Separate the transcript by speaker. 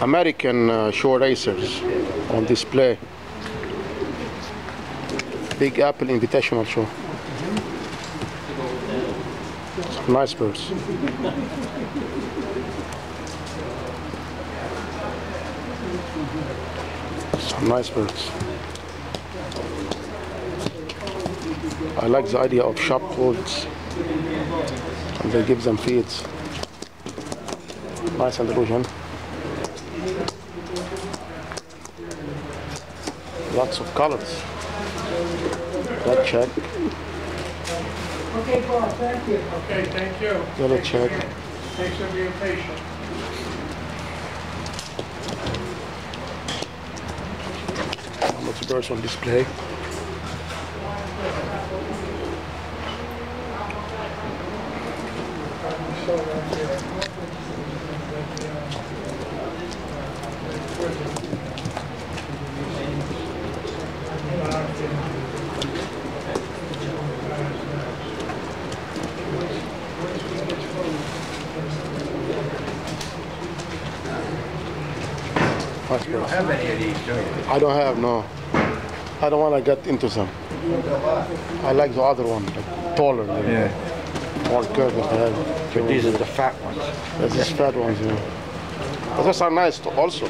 Speaker 1: American uh, show racers on display. Big Apple Invitational Show. Some nice birds. Some nice birds. I like the idea of shop birds. And they give them feeds. Nice and Andalusian. Lots of colors. Red check,
Speaker 2: Okay, Paul, thank you.
Speaker 3: Okay, thank you.
Speaker 1: yellow check.
Speaker 3: Thanks for being patient.
Speaker 1: Lots of birds on display. Nice birds.
Speaker 4: have any of these, do you?
Speaker 1: I don't have no. I don't want to get into them. I like the other one, like taller,
Speaker 4: Yeah.
Speaker 1: more curved in the head.
Speaker 4: But these are the fat ones.
Speaker 1: These fat ones, yeah. Those are nice too, also.